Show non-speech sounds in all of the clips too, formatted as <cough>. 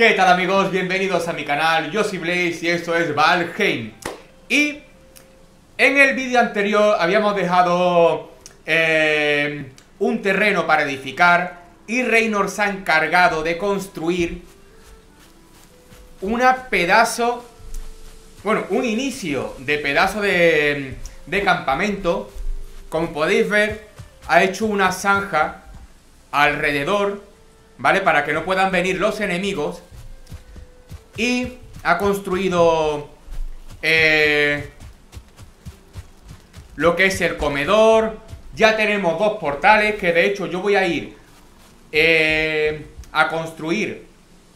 ¿Qué tal amigos? Bienvenidos a mi canal, yo soy Blaze y esto es Valheim Y en el vídeo anterior habíamos dejado eh, un terreno para edificar Y Reynor se ha encargado de construir una pedazo, bueno, un inicio de pedazo de, de campamento Como podéis ver, ha hecho una zanja alrededor ¿vale? Para que no puedan venir los enemigos. Y ha construido eh, lo que es el comedor. Ya tenemos dos portales que de hecho yo voy a ir eh, a construir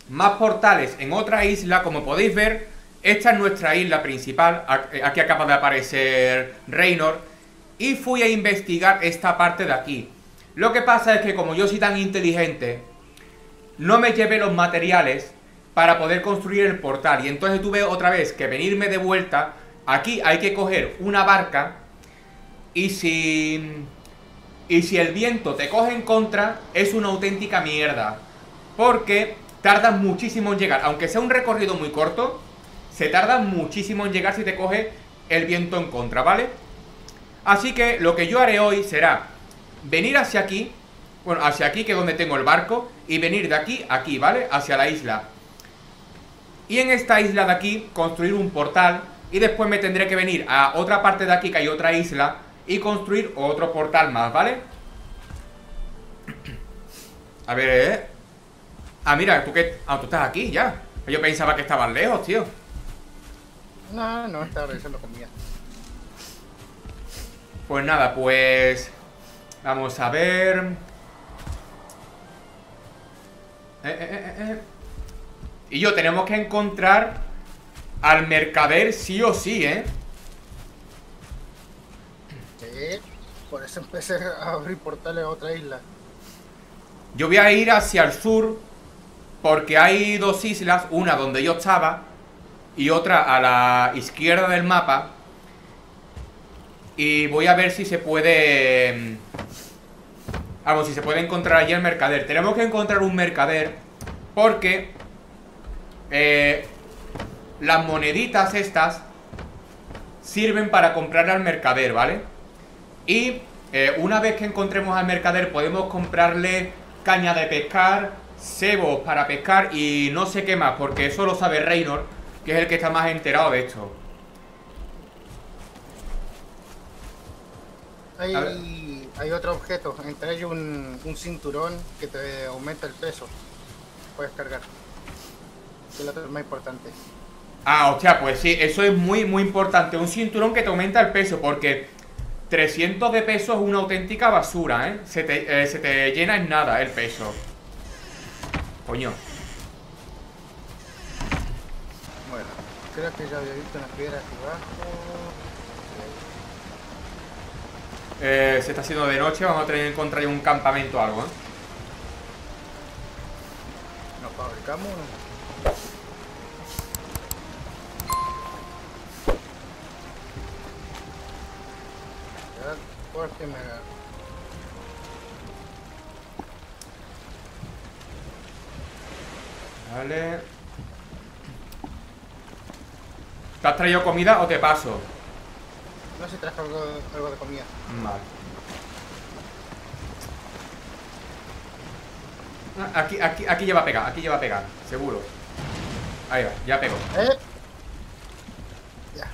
más portales en otra isla. Como podéis ver, esta es nuestra isla principal. Aquí acaba de aparecer Reynor. Y fui a investigar esta parte de aquí. Lo que pasa es que como yo soy tan inteligente no me llevé los materiales para poder construir el portal. Y entonces tuve otra vez que venirme de vuelta. Aquí hay que coger una barca. Y si... Y si el viento te coge en contra, es una auténtica mierda. Porque tardas muchísimo en llegar. Aunque sea un recorrido muy corto, se tarda muchísimo en llegar si te coge el viento en contra, ¿vale? Así que lo que yo haré hoy será venir hacia aquí bueno, hacia aquí, que es donde tengo el barco Y venir de aquí a aquí, ¿vale? Hacia la isla Y en esta isla de aquí construir un portal Y después me tendré que venir a otra parte de aquí Que hay otra isla Y construir otro portal más, ¿vale? A ver, ¿eh? Ah, mira, tú que... Ah, tú estás aquí ya. Yo pensaba que estabas lejos, tío. No, no, estaba revisando comida Pues nada, pues... Vamos a ver... Eh, eh, eh, y yo tenemos que encontrar al mercader sí o sí, ¿eh? Sí, por eso empecé a abrir portales a otra isla. Yo voy a ir hacia el sur porque hay dos islas, una donde yo estaba y otra a la izquierda del mapa. Y voy a ver si se puede Vamos, si se puede encontrar allí el mercader Tenemos que encontrar un mercader Porque eh, Las moneditas estas Sirven para comprar al mercader, ¿vale? Y eh, una vez que encontremos al mercader Podemos comprarle caña de pescar Cebos para pescar Y no sé qué más, porque eso lo sabe Reynor Que es el que está más enterado de esto Hay hay otro objeto, entre ellos un, cinturón que te aumenta el peso. Puedes cargar. Es lo más importante. Ah, hostia, pues sí, eso es muy, muy importante. Un cinturón que te aumenta el peso, porque 300 de peso es una auténtica basura, ¿eh? Se te, eh, se te llena en nada el peso. Coño. Bueno, creo que ya había visto una piedra aquí abajo. Eh, se está haciendo de noche, vamos a tener que encontrar un campamento o algo, ¿eh? ¿Nos fabricamos Porque me Vale. ¿Te has traído comida o te paso? No sé si trajo algo, algo de comida. Vale. Ah, aquí, aquí, aquí ya va a pegar, aquí ya va a pegar, seguro. Ahí va, ya pegó. ¿Eh? Ya.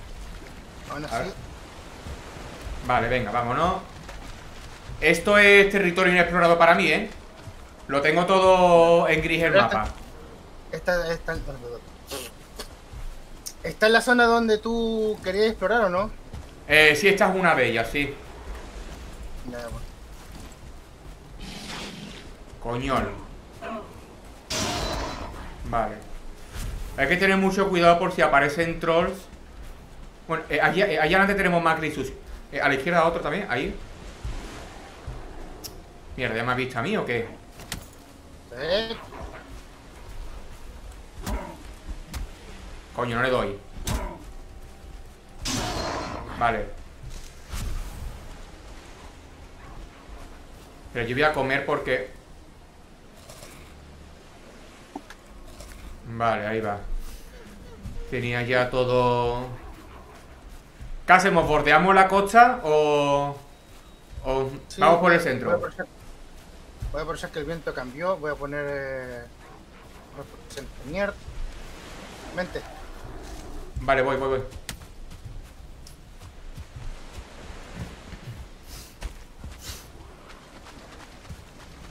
Ahora sí. Vale, venga, vámonos. Esto es territorio inexplorado para mí, ¿eh? Lo tengo todo en gris el mapa. Esta, esta, ¿Está en la zona donde tú querías explorar o no? Eh, sí, esta es una de ellas, sí. Coñol. Vale. Hay que tener mucho cuidado por si aparecen trolls. Bueno, eh, allá, eh, adelante tenemos más grisus. Eh, a la izquierda otro también, ahí. Mierda, ¿ya me has visto a mí o qué? Coño, no le doy. Vale Pero yo voy a comer porque... Vale, ahí va. Tenía ya todo... ¿Qué hacemos? ¿Bordeamos la costa o...? o Sí, vamos por el Voy a centro? voy a aprovechar que el viento cambió. Voy a poner. Eh, Centenier. Vente. Vale, voy, voy, voy.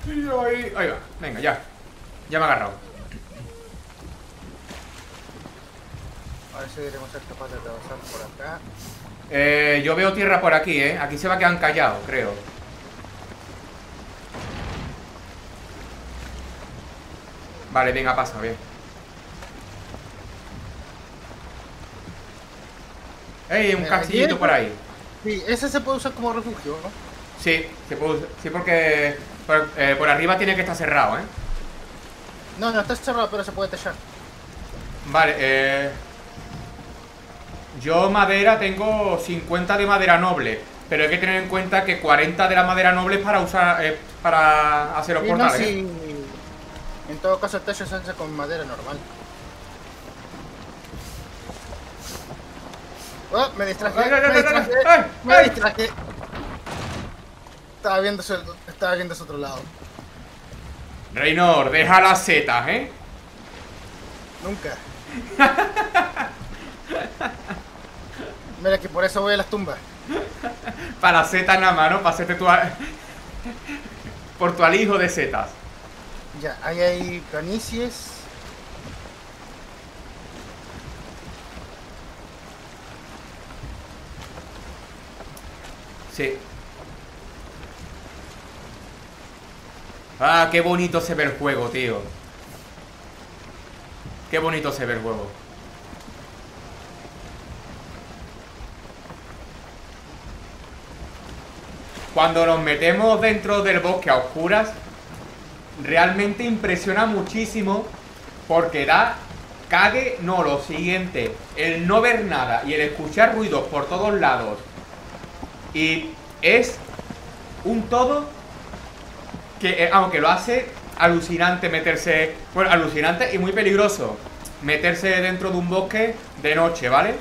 Ahí, ahí va. Venga, ya. Ya me ha agarrado. A ver si a ser capaces de avanzar por acá. Eh, yo veo tierra por aquí, ¿eh? Aquí se va a quedar callado, creo. Vale, venga, pasa, bien. ¡Ey, un Eh, castillito por ahí! Sí, ese se puede usar como refugio, ¿no? Sí, se puede, sí porque por, eh, por arriba tiene que estar cerrado, ¿eh? No, no está cerrado, pero se puede techar. Vale, eh... Yo madera tengo 50 de madera noble, pero hay que tener en cuenta que 40 de la madera noble es para usar, eh, para hacer los Sí, no, portales. ¿eh? sí. En todo caso, el techo se hace con madera normal. Oh, me distraje, Ay, me distraje, ay, me ay. distraje. Estaba viendo, ese- estaba viendo ese otro lado. Reynor, deja las setas, ¿eh? Nunca. <laughs> Mira que por eso voy a las tumbas. <laughs> Para setas nada más, ¿no? Para hacerte tu... Por tu alijo de setas. Ya, ahí hay planicies. Sí. Ah, qué bonito se ve el juego, tío. Qué bonito se ve el juego. Cuando nos metemos dentro del bosque a oscuras, realmente impresiona muchísimo porque da cague, no, lo siguiente, el no ver nada y el escuchar ruidos por todos lados y es un todo que, eh, aunque lo hace alucinante meterse, bueno, alucinante y muy peligroso meterse dentro de un bosque de noche, ¿vale?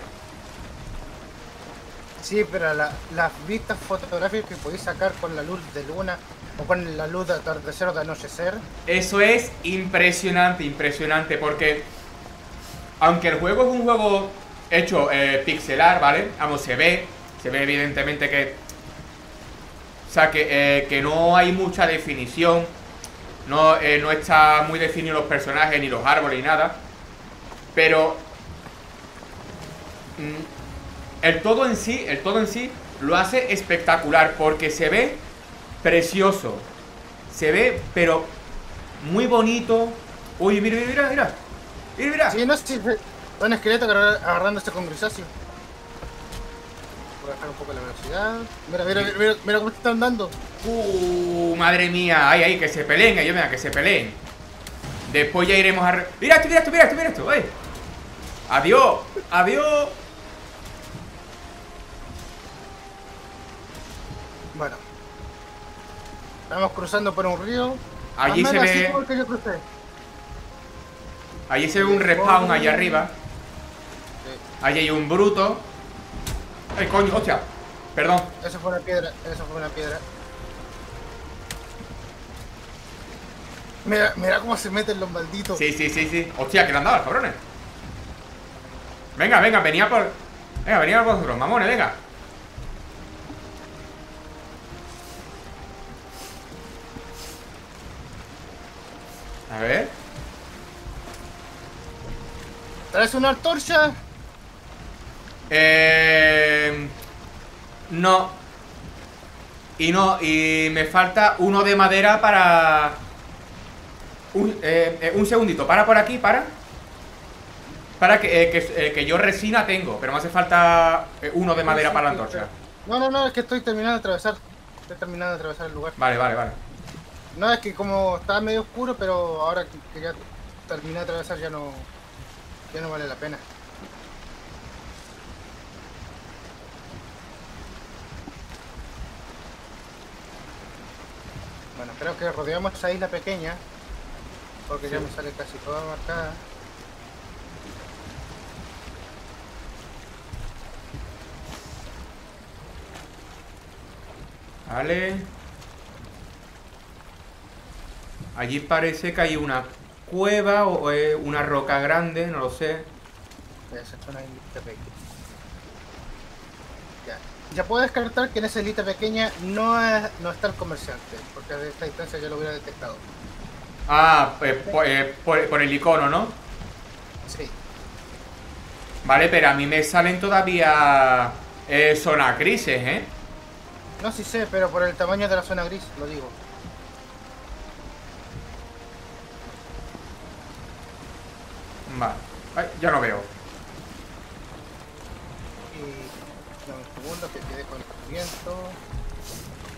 Sí, pero la- las vistas fotográficas que podéis sacar con la luz de luna o con la luz de atardecer o de anochecer, Eso es impresionante, impresionante, porque aunque el juego es un juego hecho eh, pixelar, ¿vale? Vamos, se ve, se ve evidentemente que... O sea, que, eh, que no hay mucha definición, no, eh, no está muy definido los personajes, ni los árboles, ni nada, pero... mm, el todo en sí, el todo en sí lo hace espectacular, porque se ve precioso. Se ve, pero muy bonito. Uy, mira, mira, mira, mira. Mira, mira. Sí, no sé si fue un esqueleto agarrándose con grisáceo. Voy a bajar un poco la velocidad. Mira, mira, mira, mira, mira cómo están dando. Uh, madre mía. Ay, ay, que se peleen, mira, que se peleen. Después ya iremos a... Mira esto, mira esto, mira esto, mira esto. ay. Adiós, adiós. Bueno. Estamos cruzando por un río. Allí se ve- yo crucé. Allí se ve un respawn allá arriba. Allí hay un bruto. Ay, coño, hostia. Perdón. eso fue una piedra, eso fue una piedra. Mira, mira cómo se meten los malditos. Sí, sí, sí, sí. Hostia, que le han dado, cabrones. Venga, venga, venía por. Venga, venía por vosotros, mamones, venga. ¿Traes una antorcha? Eh. No. Y no, y me falta uno de madera para. Un, eh, eh, un segundito, para por aquí, para. Para que, eh, que, eh, que yo resina tengo, pero me hace falta uno de madera Sí, para la antorcha. No, no, no, es que estoy terminando de atravesar. Estoy terminando de atravesar el lugar. Vale, vale, vale. No, es que como estaba medio oscuro, pero ahora que ya terminé de atravesar ya no, ya no vale la pena. Bueno, creo que rodeamos esa isla pequeña. Porque ya me sale casi toda marcada. Vale. Allí parece que hay una cueva o es una roca grande, no lo sé. Ya. Ya puedo descartar que en esa islita pequeña no, es- no está el comerciante, porque a esta distancia ya lo hubiera detectado. Ah, pues, por, eh, por- por el icono, ¿no? Sí. Vale, pero a mí me salen todavía eh, zonas grises, ¿eh? No, sí sé, pero por el tamaño de la zona gris, lo digo. Vale. Ay, ya no veo. Y dame un segundo que quede con el viento.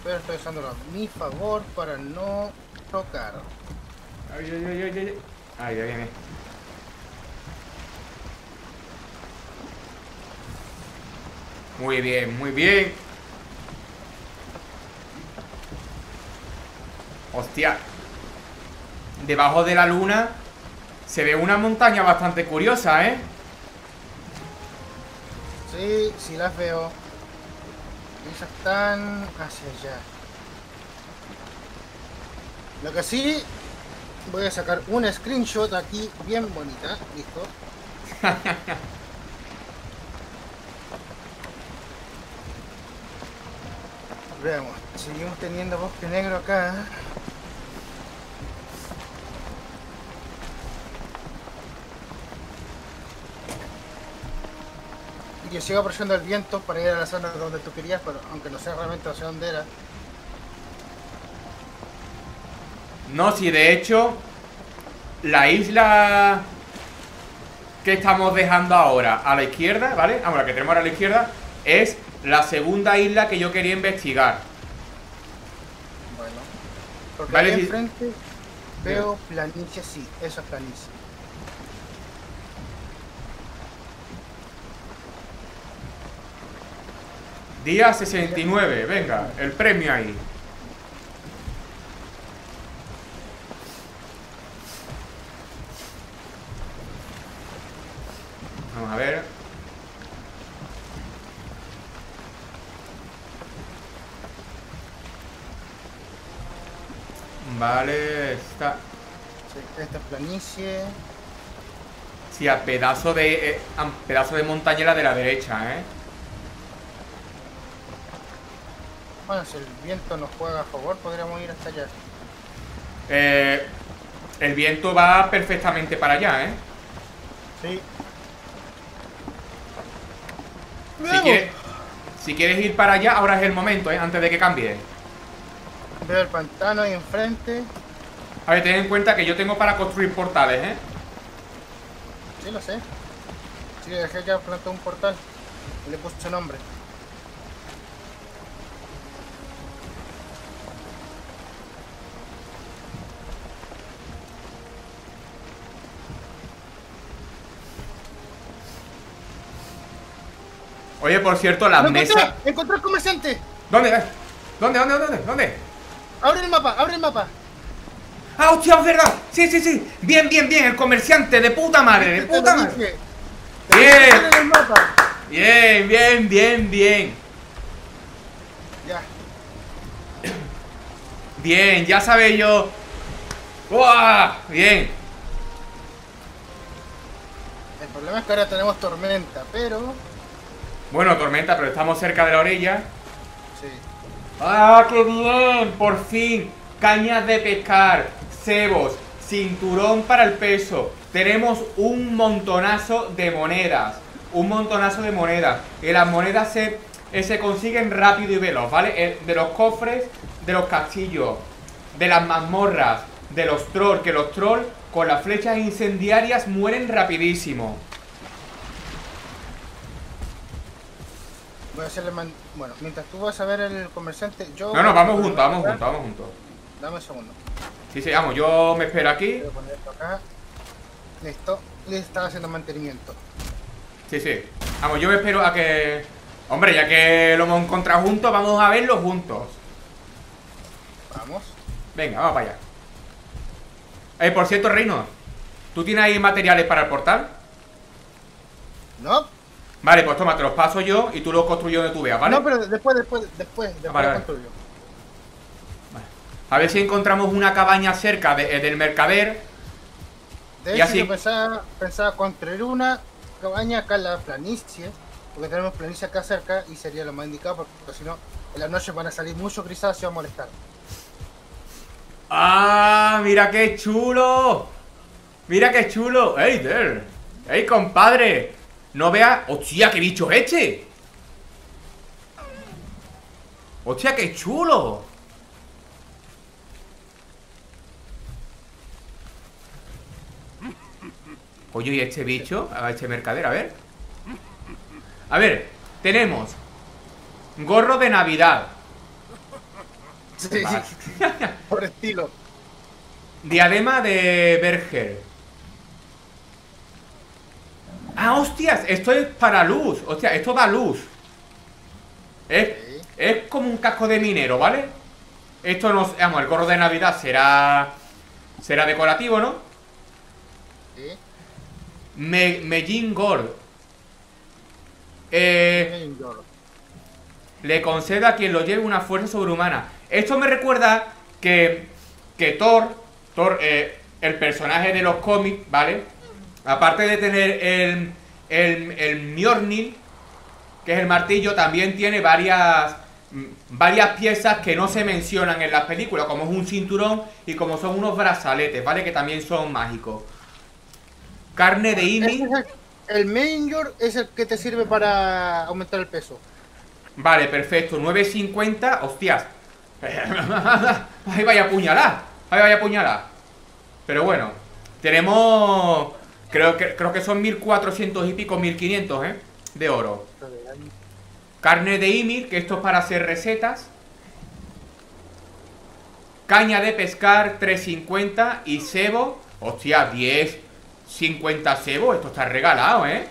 Pero estoy usándolo a mi favor para no tocar. Ay, ay, ay, ay, ay. Ahí ya viene. Muy bien, muy bien. Hostia. Debajo de la luna se ve una montaña bastante curiosa, ¿eh? Sí, sí las veo. Esas están hacia allá. Lo que sí, voy a sacar un screenshot aquí bien bonita. Listo. <laughs> Veamos, seguimos teniendo bosque negro acá. Y que siga aprovechando el viento para ir a la zona donde tú querías, pero aunque no sé realmente hacia dónde era. No, si de hecho la isla que estamos dejando ahora a la izquierda, ¿vale? La que tenemos ahora a la izquierda es la segunda isla que yo quería investigar. Bueno. Porque Vale, enfrente veo planicie, sí, eso es planicie. Día 69, venga, el premio ahí. Vamos a ver. Vale, está. Esta es planicie. Sí, a pedazo de. eh, a pedazo de montañera de la derecha, ¿eh? Bueno, si el viento nos juega a favor, podríamos ir hasta allá. Eh, el viento va perfectamente para allá, ¿eh? Sí. Si quieres, si quieres ir para allá, ahora es el momento, ¿eh? Antes de que cambie. Veo el pantano ahí enfrente. A ver, ten en cuenta que yo tengo para construir portales, ¿eh? Sí, lo sé. Sí, dejé ya plantado un portal. Le puse su nombre. Oye, por cierto, las ¡Lo encontré! mesas... ¡Encontré al comerciante! ¿Dónde? eh? ¿Dónde, dónde, dónde, dónde? ¡Abre el mapa! ¡Abre el mapa! ¡Ah, hostia, es verdad! Sí, sí, sí. Bien, bien, bien. El comerciante, de puta madre, de Te lo puta madre. Bien. Bien, bien, bien, bien. Ya. Bien, ya sabéis yo. ¡Buah! Bien. El problema es que ahora tenemos tormenta, pero... Bueno, tormenta, pero estamos cerca de la orilla. Sí. ¡Ah, qué bien! Por fin. Cañas de pescar, cebos, cinturón para el peso. Tenemos un montonazo de monedas. Un montonazo de monedas. Y las monedas se, eh, se consiguen rápido y veloz, ¿vale? Eh, De los cofres, de los castillos, de las mazmorras, de los trolls. Que los trolls con las flechas incendiarias mueren rapidísimo. Voy a hacerle man- Bueno, mientras tú vas a ver el comerciante, yo... No, no, vamos juntos, vamos juntos, vamos juntos. Dame un segundo. Sí, sí, vamos, yo me espero aquí. Voy a poner esto acá. Listo. Le estaba haciendo mantenimiento. Sí, sí. Vamos, yo me espero a que... Hombre, ya que lo hemos encontrado juntos, vamos a verlo juntos. Vamos. Venga, vamos para allá. Eh, por cierto, Reino, ¿tú tienes ahí materiales para el portal? No, Vale, pues toma, te los paso yo y tú los construyes donde tú veas, ¿vale? no, pero después, después, después, después vale, vale. construyo. A ver si encontramos una cabaña cerca de- eh, del mercader. De hecho, así- yo pensaba, pensaba construir una cabaña acá en la planicie, porque tenemos planicie acá cerca y sería lo más indicado, porque si no, en la noche van a salir muchos grisáceos a molestar. ¡Ah! ¡Mira qué chulo! ¡Mira qué chulo! ¡Ey, there! ¡Ey, compadre! No veas... ¡Hostia, qué bicho es este! ¡Hostia, qué chulo! Oye, ¿y este bicho? A este mercader, a ver. A ver, tenemos gorro de Navidad. Sí, Vale. <laughs> por estilo. Diadema de Berger. Ah, hostias, esto es para luz. Hostia, esto da luz. Es, Sí. es como un casco de minero, ¿vale? Esto no, vamos, el gorro de Navidad será será decorativo, ¿no? Sí. Me, Mellín Gord. Eh, le concede a quien lo lleve una fuerza sobrehumana. Esto me recuerda que, que Thor, Thor, eh, el personaje de los cómics, ¿vale? Aparte de tener el, el, el que es el martillo, también tiene varias, mm, varias piezas que no se mencionan en las películas, como es un cinturón y como son unos brazaletes, ¿vale? Que también son mágicos. Carne de es el, el Mayor es el que te sirve para aumentar el peso. Vale, perfecto. 9.50. Hostias. <laughs> Ahí vaya a apuñalar. Ahí vaya a apuñalar. Pero bueno. Tenemos... Creo que, creo que son 1.400 y pico, 1.500, ¿eh? De oro. Carne de Ymir, que esto es para hacer recetas. Caña de pescar, 3.50. Y cebo. Hostia, 10. 50 cebo. Esto está regalado, ¿eh?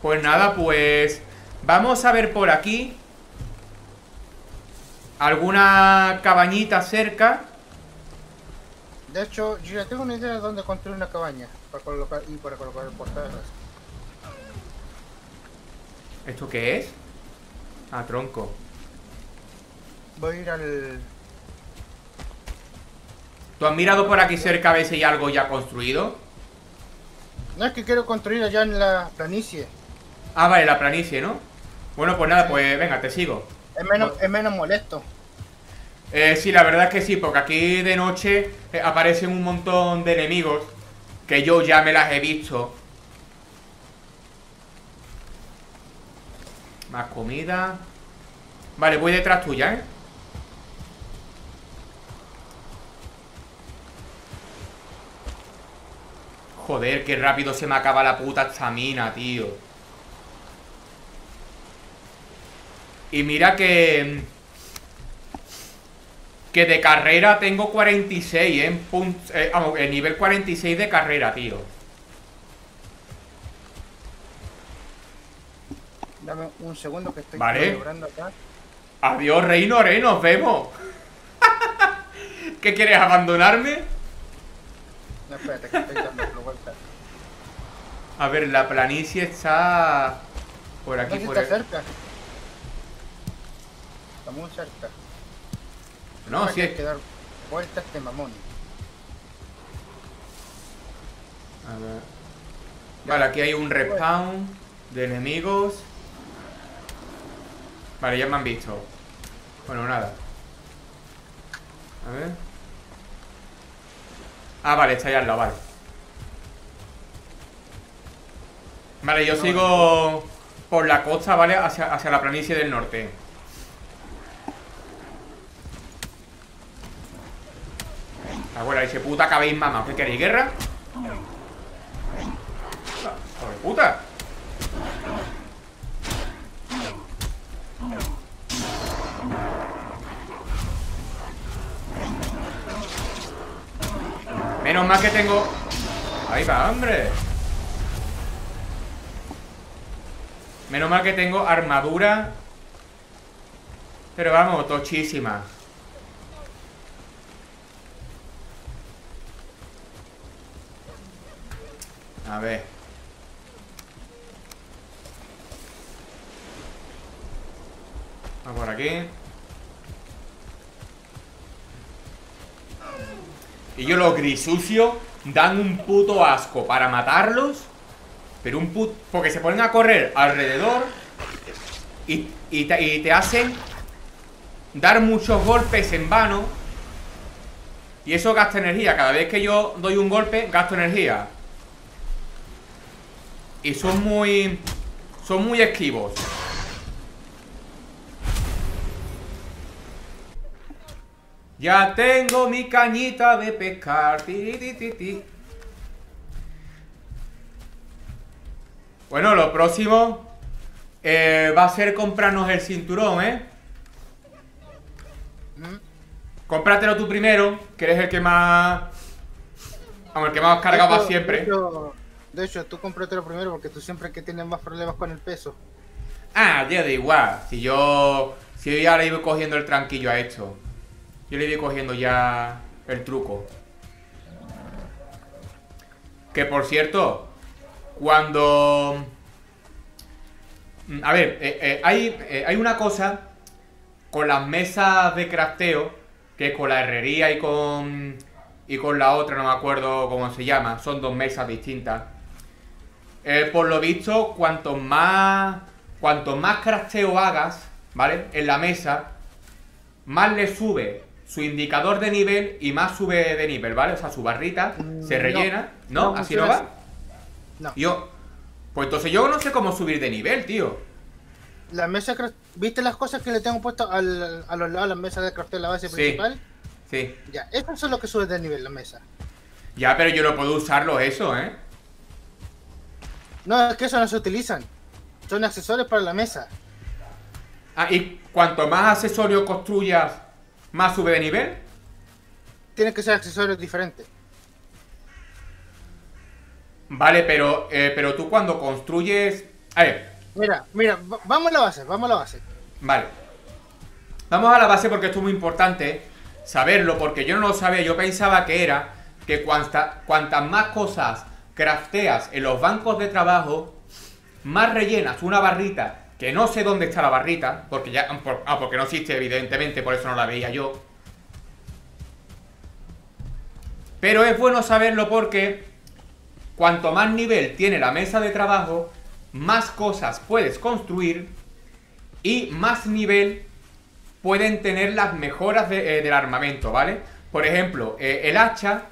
Pues nada, pues vamos a ver por aquí alguna cabañita cerca. De hecho, yo ya tengo una idea de dónde construir una cabaña para colocar y para colocar el portal. ¿Esto qué es? Ah, tronco. Voy a ir al. ¿Tú has mirado por aquí cerca a ver si hay algo ya construido? No es que quiero construir allá en la planicie. Ah, vale, la planicie, ¿no? Bueno, pues nada, pues venga, te sigo. Es menos, es menos molesto. Eh, sí, la verdad es que sí, porque aquí de noche eh, aparecen un montón de enemigos que yo ya me las he visto. Más comida. Vale, voy detrás tuya, ¿eh? Joder, qué rápido se me acaba la puta estamina, tío. Y mira que... Que de carrera tengo 46, ¿eh? En punt- eh, el nivel 46 de carrera, tío. Dame un segundo que estoy Vale. acá. Adiós, Reino, ¿eh? Nos vemos. <laughs> ¿Qué quieres, abandonarme? No, espérate, que estoy dando la vuelta. A ver, la planicie está... Por No aquí, sé si por está el- cerca. Está muy cerca. No, Hay sí que es... dar vueltas de mamón. A ver. Vale, aquí hay un respawn de enemigos. Vale, ya me han visto. Bueno, nada. A ver. Ah, vale, está ahí al lado, vale. Vale, yo sigo por la costa, ¿vale? Hacia, hacia la planicie del norte. Dice puta que habéis mamado. ¿Qué queréis? ¿Guerra? ¡Hijo de puta! Menos mal que tengo... Ahí va, hombre. Menos mal que tengo armadura. Pero vamos, tochísima. A ver. Vamos por aquí. Y yo los grisucios dan un puto asco para matarlos. Pero un puto... Porque se ponen a correr alrededor y, y te hacen dar muchos golpes en vano. Y eso gasta energía. Cada vez que yo doy un golpe, gasto energía. Y son muy... Son muy esquivos. Ya tengo mi cañita de pescar. Bueno, lo próximo eh, va a ser comprarnos el cinturón, ¿eh? Cómpratelo tú primero, que eres el que más... Vamos, el que más cargaba siempre. De hecho, tú cómpratelo primero porque tú siempre que tienes más problemas con el peso. Ah, ya da igual. Si yo... Si yo ya le iba cogiendo el tranquillo a esto. Yo le voy cogiendo ya el truco. Que por cierto, cuando... Mm, a ver, eh, eh, hay, eh, hay una cosa con las mesas de crafteo, que con la herrería y con, y con la otra, no me acuerdo cómo se llama, son dos mesas distintas. Por lo visto, cuanto más, cuanto más crafteo hagas, ¿vale? En la mesa, más le sube su indicador de nivel y más sube de nivel, ¿vale? O sea, su barrita mm, se rellena. ¿No? ¿Así no va? No. Yo. Pues entonces yo no sé cómo subir de nivel, tío. La mesa ¿Viste las cosas que le tengo puesto a los lados de la mesa de crafteo la base principal? Sí. Ya, eso es lo que sube de nivel la mesa. Ya, pero yo no puedo usarlo eso, ¿eh? No, es que eso no se utilizan. Son accesorios para la mesa. Ah, y cuanto más accesorios construyas, ¿Más sube de nivel? Tienen que ser accesorios diferentes. Vale, pero, eh, pero tú cuando construyes... A ver. Mira, mira, vamos a la base, vamos a la base. Vale. Vamos a la base porque esto es muy importante saberlo, porque yo no lo sabía, yo pensaba que era que cuanta, cuantas más cosas crafteas en los bancos de trabajo, más rellenas una barrita que no sé dónde está la barrita, porque ya ah, porque no existe evidentemente, por eso no la veía yo. Pero es bueno saberlo porque cuanto más nivel tiene la mesa de trabajo, más cosas puedes construir y más nivel pueden tener las mejoras eh, del armamento, ¿vale? Por ejemplo, eh, el hacha,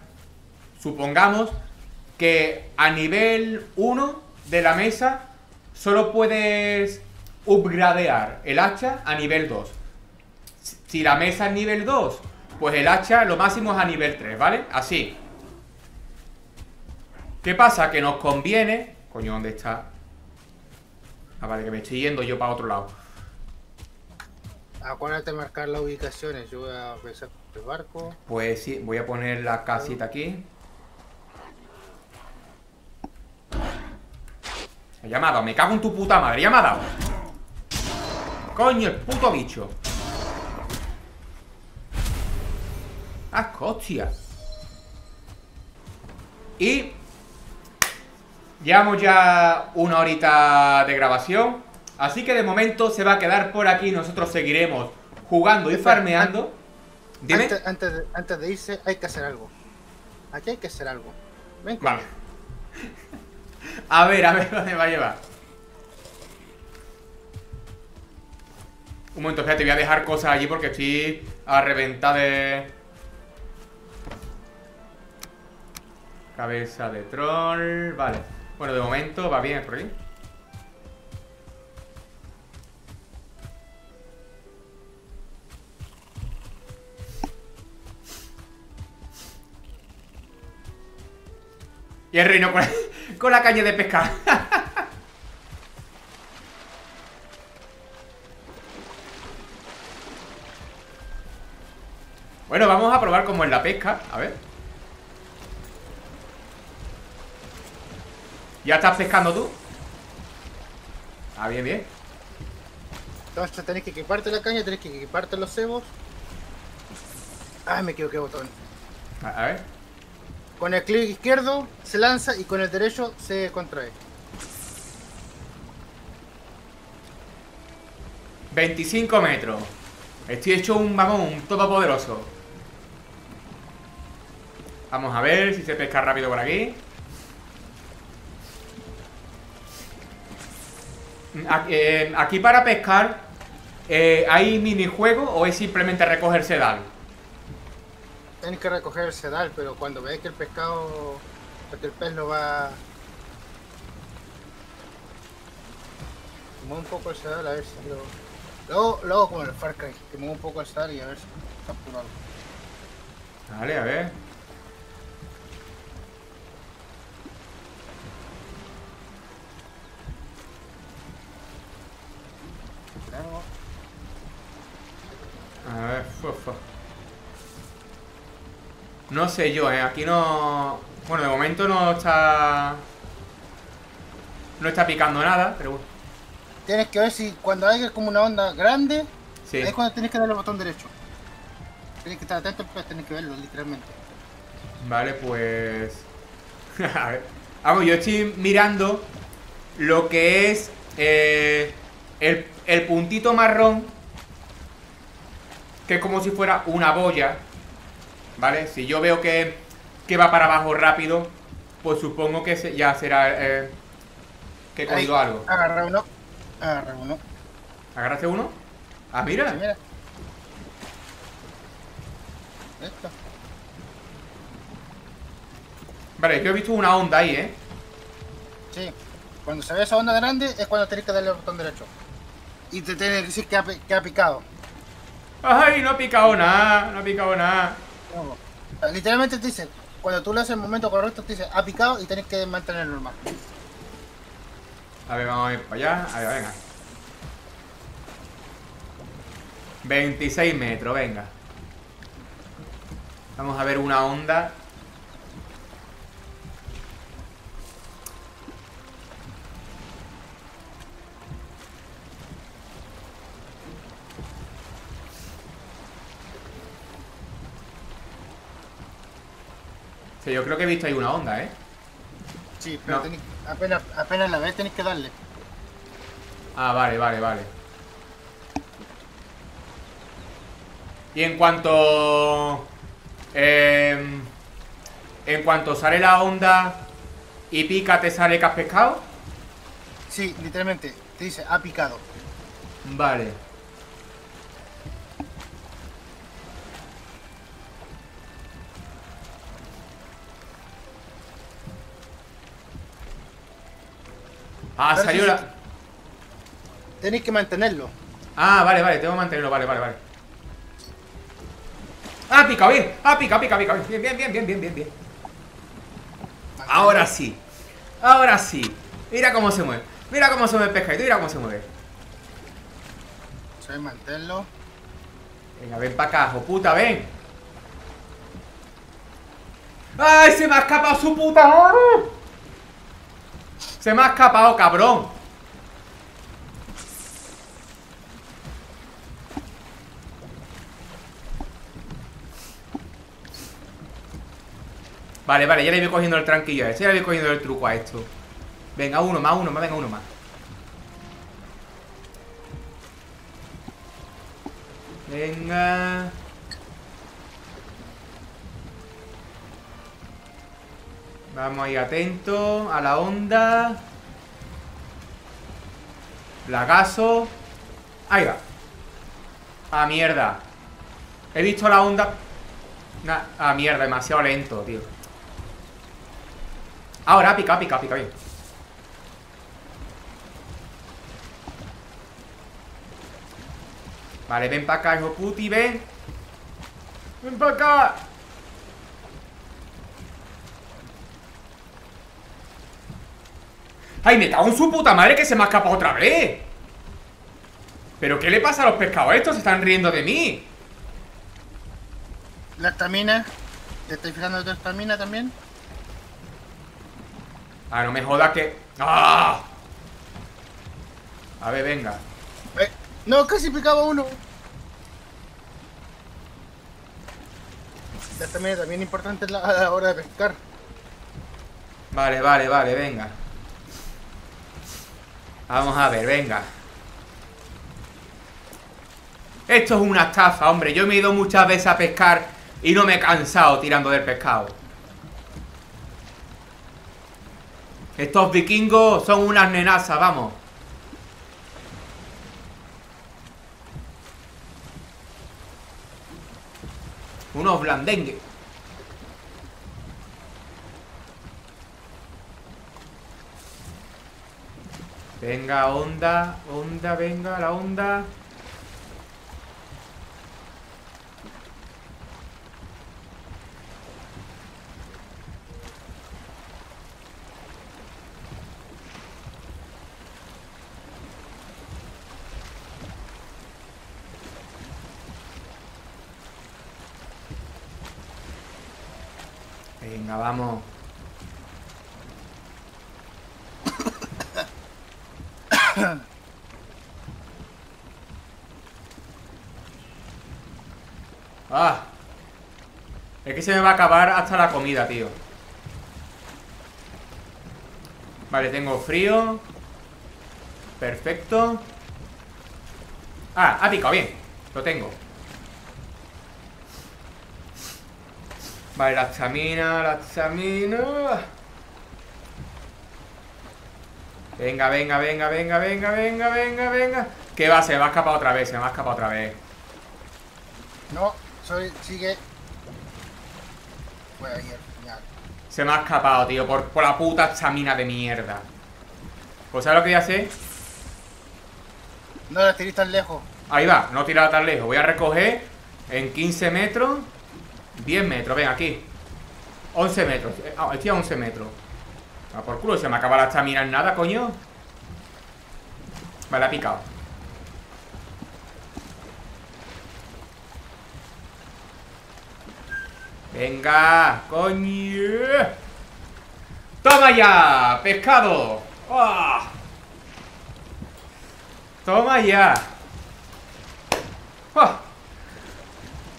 supongamos que a nivel 1 de la mesa solo puedes upgradear el hacha a nivel 2. Si la mesa es nivel 2, pues el hacha lo máximo es a nivel 3, ¿vale? Así. ¿Qué pasa? Que nos conviene... Coño, ¿dónde está? Ah, vale, que me estoy yendo yo para otro lado. Acuérdate de marcar las ubicaciones. Yo voy a empezar el barco. Pues sí, voy a poner la casita aquí. Me ha dado, me cago en tu puta madre, ya me ha dado. Coño, el puto bicho. ¡Asco, hostia! Y Llevamos ya una horita de grabación Así que de momento se va a quedar por aquí Nosotros seguiremos jugando y farmeando. Dime. antes, de, antes de irse hay que hacer algo. Aquí hay que hacer algo. Ven Vale A ver, a ver <laughs> dónde va a llevar Un momento, te voy a dejar cosas allí porque estoy a reventar de... Cabeza de troll... Vale. Bueno, de momento va bien por aquí. Y el reino con, con la caña de pescar. <laughs> Bueno, vamos a probar cómo es la pesca. A ver. ¿Ya estás pescando tú? Ah, bien, bien. Entonces tenés que equiparte la caña, tenés que equiparte los cebos. Ay, me equivoqué botón. A, ver. Con el clic izquierdo se lanza y con el derecho se contrae. 25 metros. Estoy hecho un vagón, un poderoso. Vamos a ver si se pesca rápido por aquí. Eh, aquí para pescar, eh, ¿hay minijuego o es simplemente recoger sedal? Tienes que recoger el sedal, pero cuando veis que el pescado, que el pez no va... Mueve un poco el sedal a ver si lo... Luego, luego como el Far Cry, que mueve un poco el sedal y a ver si captura algo. Vale, a ver. A ver, No sé yo, ¿eh? Aquí no... Bueno, de momento no está... No está picando nada, pero bueno. Tienes que ver si cuando hay como una onda grande, es cuando tienes que darle el botón derecho. Tienes que estar atento, pero tienes que verlo, literalmente. Vale, pues... <laughs> a ver. Vamos, yo estoy mirando lo que es eh, el, el puntito marrón que es como si fuera una boya, ¿vale? Si yo veo que, que va para abajo rápido, pues supongo que ya será eh, que he cogido algo. Agarra uno, agarra uno. ¿Agarraste uno? Ah, mira. mira. Esto. Vale, yo he visto una onda ahí, ¿eh? Sí. Cuando se ve esa onda grande es cuando tienes que darle el botón derecho. Y te tiene que decir que ha, que ha picado. Ay, no ha picado nada, no ha picado nada. Literalmente te dice, cuando tú le haces el momento correcto, te dice, ha picado y tienes que mantener normal. A ver, vamos a ir para allá. A ver, venga. 26 metros, venga. Vamos a ver una onda Sí, yo creo que he visto ahí una onda, ¿eh? Sí, pero apenas, apenas la ves tenéis que darle. Ah, vale, vale, vale. Y en cuanto... Eh, en cuanto sale la onda y pica, ¿te sale que has pescado? Sí, literalmente. Te dice, ha picado. Vale. Ah, salió la... Tenéis que mantenerlo. Ah, vale, vale, tengo que mantenerlo, vale, vale, vale. Ah, pica bien, ah, pica, pica, pica Bien, bien, bien, bien, bien, bien, bien. Ahora sí. Ahora sí. Mira cómo se mueve. Mira cómo se mueve el pescadito, mira cómo se mueve. Soy mantenerlo. Venga, ven para acá, puta, ven. ¡Ay, se me ha escapado su puta oro! Se me ha escapado, cabrón. Vale, vale, ya le voy cogiendo el tranquillo a esto Ya le voy cogiendo el truco a esto. Venga, uno más, uno más, venga, uno más. Venga Vamos ahí atento a la onda. Lagazo. Ahí va. A mierda. He visto la onda. a mierda, demasiado lento, tío. Ahora, pica, pica, pica bien. Vale, ven para acá, hijo puti, ven. Ven para acá. ¡Ay, me cago en su puta madre que se me ha escapado otra vez! ¿Pero qué le pasa a los pescados estos? Se están riendo de mí. La estamina. ¿Te estoy fijando de tu estamina también? Ah, no me jodas que... ¡Ah! A ver, venga. Eh, no, casi picaba uno. La estamina también importante a la hora de pescar. Vale, vale, vale, venga. Vamos a ver, venga. Esto es una estafa, hombre. Yo me he ido muchas veces a pescar Y no me he cansado tirando del pescado. Estos vikingos son unas nenazas, vamos. Unos blandengues. Venga, onda, onda, venga, la onda. Venga, vamos. <coughs> ah. Es que se me va a acabar hasta la comida, tío. Vale, tengo frío. Perfecto. Ah, ha picado, bien. Lo tengo. Vale, la estamina, la estamina. Venga, venga, venga, venga, venga, venga, venga, venga. ¿Qué va? Se me va a escapar otra vez, se me va a escapar otra vez. No, soy, sigue. Voy a ir, ya. Se me ha escapado, tío, por, por la puta estamina de mierda. Pues ¿sabes lo que voy a hacer? No la tiré tan lejos. Ahí va, no tirarla tan lejos. Voy a recoger en 15 metros. 10 metros, ven aquí 11 metros, eh, ah, estoy a 11 metros ah, por culo, se me acaba la estamina en nada, coño Vale, ha picado Venga, coño ¡Toma ya! ¡Pescado! ¡Ah! ¡Toma ya! ¡Ah!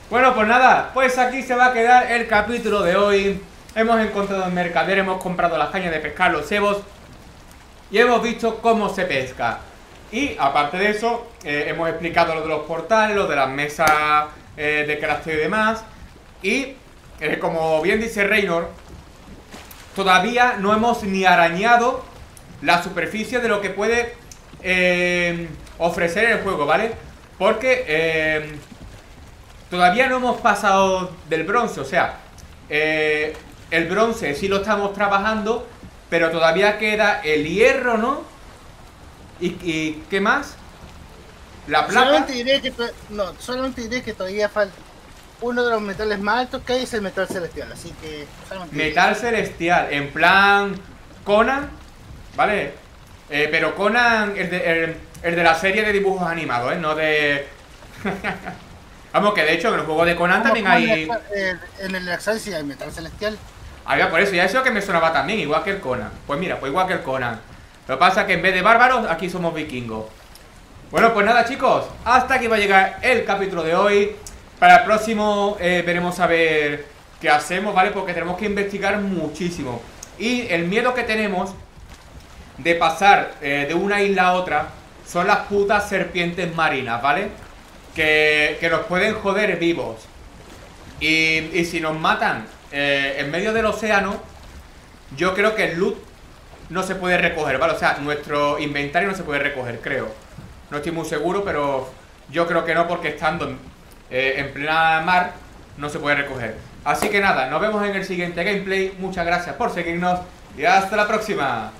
Bueno, pues nada, pues aquí se va a quedar el capítulo de hoy. Hemos encontrado en mercader, hemos comprado las cañas de pescar, los cebos y hemos visto cómo se pesca. Y aparte de eso, eh, hemos explicado lo de los portales, lo de las mesas eh, de crafteo y demás. Y eh, como bien dice Reynor, todavía no hemos ni arañado la superficie de lo que puede ofrecer el juego, ¿vale? Porque Todavía no hemos pasado del bronce, o sea, el bronce sí lo estamos trabajando, pero todavía queda el hierro, ¿no? ¿Y, qué más? La plata. Solamente diré que, no, solamente diré que todavía falta uno de los metales más altos que hay es el metal celestial, así que... Metal celestial, en plan Conan, ¿vale? Eh, pero Conan, el de, el de la serie de dibujos animados, ¿eh? No de... <laughs> Vamos, que de hecho en el juego de Conan también hay. En el sí hay metal celestial. Ah, por eso, ya eso que me sonaba también, igual que el Conan. Pues mira, pues igual que el Conan. Lo que pasa es que en vez de bárbaros, aquí somos vikingos. Bueno, pues nada, chicos, hasta aquí va a llegar el capítulo de hoy. Para el próximo eh, veremos a ver qué hacemos, ¿vale? Porque tenemos que investigar muchísimo. Y el miedo que tenemos de pasar eh, de una isla a otra son las putas serpientes marinas, ¿vale? que, nos pueden joder vivos. Y, si nos matan eh, en medio del océano, yo creo que el loot no se puede recoger, ¿vale? O sea, nuestro inventario no se puede recoger, creo. No estoy muy seguro, pero yo creo que no, porque estando en, eh, en plena mar no se puede recoger. Así que nada, nos vemos en el siguiente gameplay. Muchas gracias por seguirnos y hasta la próxima.